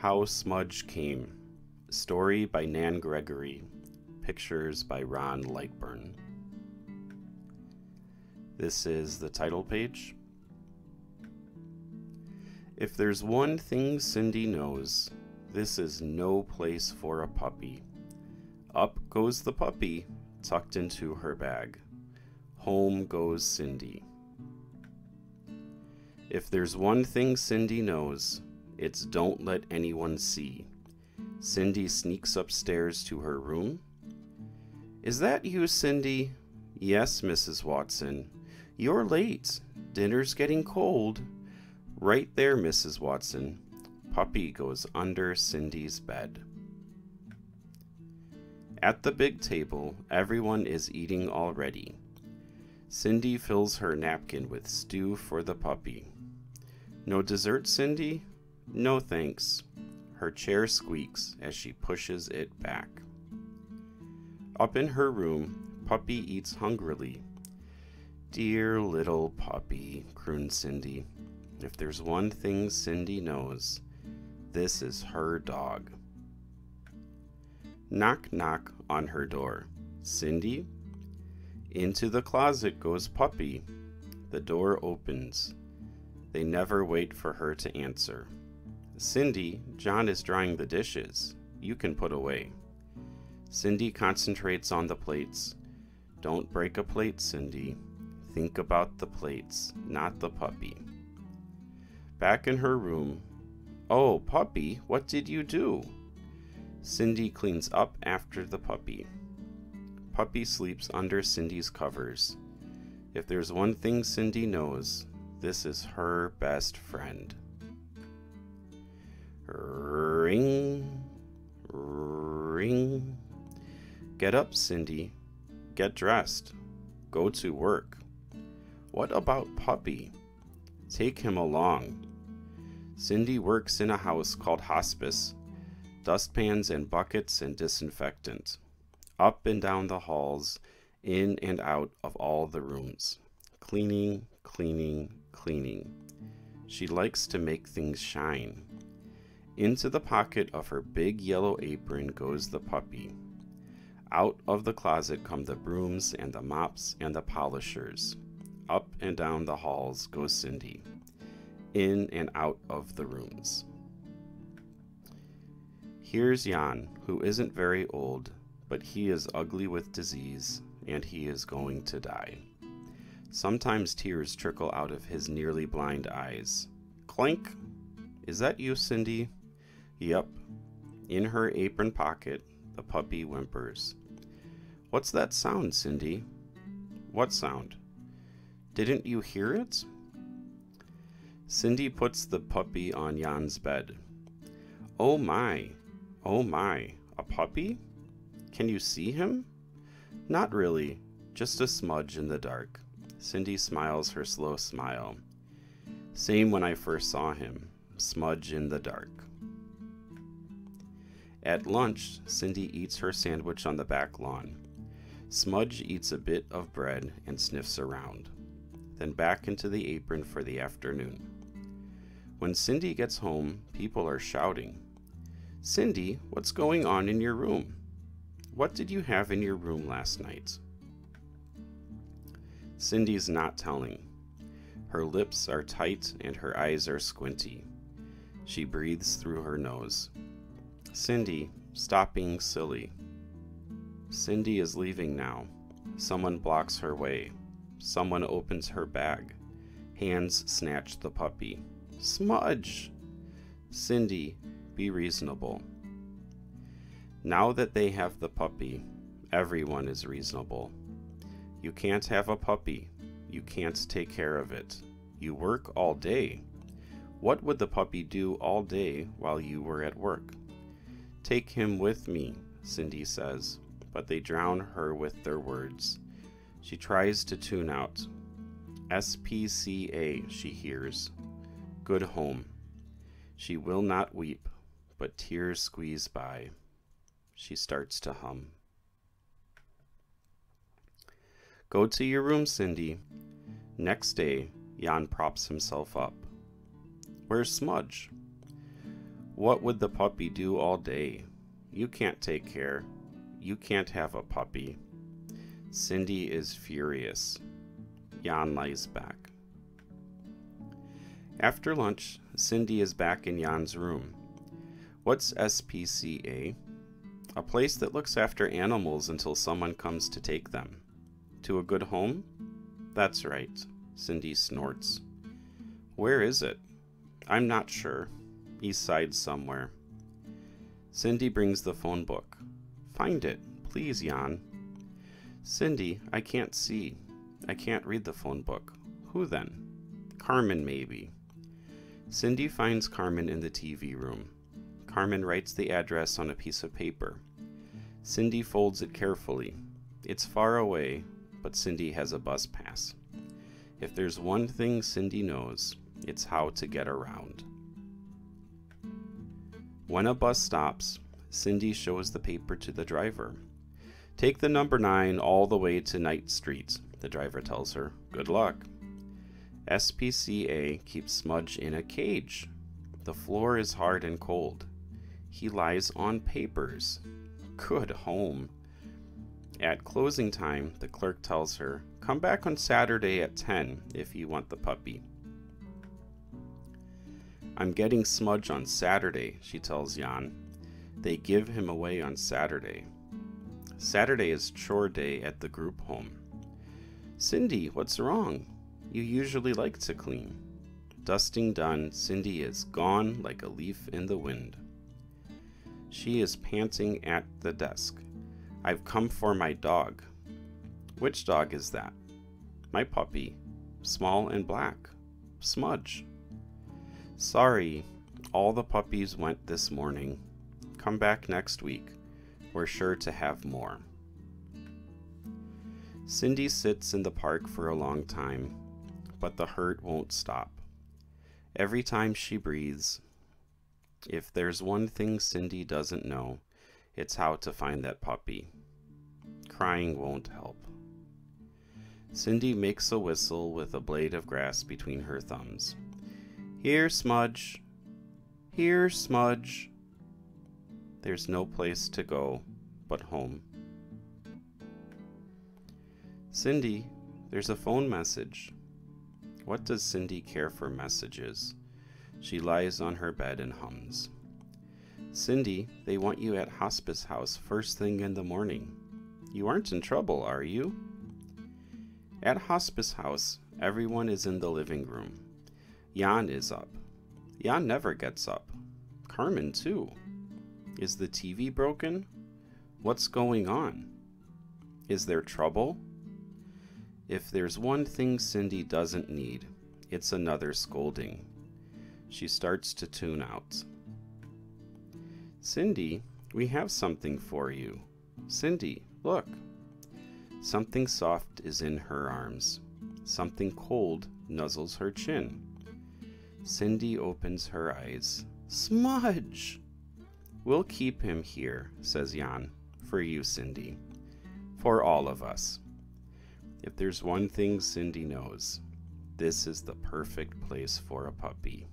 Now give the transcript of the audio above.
How Smudge Came. Story by Nan Gregory. Pictures by Ron Lightburn. This is the title page. If there's one thing Cindy knows, this is no place for a puppy. Up goes the puppy, tucked into her bag. Home goes Cindy. If there's one thing Cindy knows, it's don't let anyone see. Cindy sneaks upstairs to her room. Is that you, Cindy? Yes, Mrs. Watson. You're late. Dinner's getting cold. Right there, Mrs. Watson. Puppy goes under Cindy's bed. At the big table, everyone is eating already. Cindy fills her napkin with stew for the puppy. No dessert, Cindy? No thanks. Her chair squeaks as she pushes it back. Up in her room, Puppy eats hungrily. Dear little puppy, crooned Cindy. If there's one thing Cindy knows, this is her dog. Knock, knock on her door. Cindy? Into the closet goes Puppy. The door opens. They never wait for her to answer. Cindy, John is drying the dishes. You can put away. Cindy concentrates on the plates. Don't break a plate, Cindy. Think about the plates, not the puppy. Back in her room. Oh, puppy, what did you do? Cindy cleans up after the puppy. Puppy sleeps under Cindy's covers. If there's one thing Cindy knows, this is her best friend. Ring, ring. Get up, Cindy. Get dressed. Go to work. What about Puppy? Take him along. Cindy works in a house called hospice. Dustpans and buckets and disinfectant. Up and down the halls, in and out of all the rooms. Cleaning, cleaning, cleaning. She likes to make things shine. Into the pocket of her big yellow apron goes the puppy. Out of the closet come the brooms and the mops and the polishers. Up and down the halls goes Cindy, in and out of the rooms. Here's Jan, who isn't very old, but he is ugly with disease, and he is going to die. Sometimes tears trickle out of his nearly blind eyes. Clank! Is that you, Cindy? Yep. In her apron pocket, the puppy whimpers. What's that sound, Cindy? What sound? Didn't you hear it? Cindy puts the puppy on Jan's bed. Oh my, oh my, a puppy? Can you see him? Not really, just a smudge in the dark. Cindy smiles her slow smile. Same when I first saw him, smudge in the dark. At lunch, Cindy eats her sandwich on the back lawn. Smudge eats a bit of bread and sniffs around, then back into the apron for the afternoon. When Cindy gets home, people are shouting, Cindy, what's going on in your room? What did you have in your room last night? Cindy's not telling. Her lips are tight and her eyes are squinty. She breathes through her nose. Cindy, stop being silly. Cindy is leaving now. Someone blocks her way. Someone opens her bag. Hands snatch the puppy. Smudge! Cindy, be reasonable. Now that they have the puppy, everyone is reasonable. You can't have a puppy. You can't take care of it. You work all day. What would the puppy do all day while you were at work? Take him with me, Cindy says, but they drown her with their words. She tries to tune out. SPCA, she hears. Good home. She will not weep, but tears squeeze by. She starts to hum. Go to your room, Cindy. Next day, Jan props himself up. Where's Smudge? What would the puppy do all day? You can't take care. You can't have a puppy. Cindy is furious. Jan lies back. After lunch, Cindy is back in Jan's room. What's SPCA? A place that looks after animals until someone comes to take them. To a good home? That's right, Cindy snorts. Where is it? I'm not sure. East side somewhere. Cindy brings the phone book. Find it, please, Jan. Cindy, I can't see. I can't read the phone book. Who then? Carmen, maybe. Cindy finds Carmen in the TV room. Carmen writes the address on a piece of paper. Cindy folds it carefully. It's far away, but Cindy has a bus pass. If there's one thing Cindy knows, it's how to get around. When a bus stops, Cindy shows the paper to the driver. Take the number 9 all the way to Knight Street, the driver tells her. Good luck. SPCA keeps Smudge in a cage. The floor is hard and cold. He lies on papers. Good home. At closing time, the clerk tells her, Come back on Saturday at 10 if you want the puppy. I'm getting Smudge on Saturday, she tells Jan. They give him away on Saturday. Saturday is chore day at the group home. Cindy, what's wrong? You usually like to clean. Dusting done, Cindy is gone like a leaf in the wind. She is panting at the desk. I've come for my dog. Which dog is that? My puppy. Small and black. Smudge. Sorry, all the puppies went this morning. Come back next week. We're sure to have more. Cindy sits in the park for a long time, but the hurt won't stop. Every time she breathes, if there's one thing Cindy doesn't know, it's how to find that puppy. Crying won't help. Cindy makes a whistle with a blade of grass between her thumbs. Here, Smudge. Here, Smudge. There's no place to go but home. Cindy, there's a phone message. What does Cindy care for messages? She lies on her bed and hums. Cindy, they want you at hospice house first thing in the morning. You aren't in trouble, are you? At hospice house, everyone is in the living room. Jan is up. Jan never gets up. Carmen, too. Is the TV broken? What's going on? Is there trouble? If there's one thing Cindy doesn't need, it's another scolding. She starts to tune out. Cindy, we have something for you. Cindy, look. Something soft is in her arms. Something cold nuzzles her chin. Cindy opens her eyes. Smudge! We'll keep him here, says Jan. For you, Cindy. For all of us. If there's one thing Cindy knows, this is the perfect place for a puppy.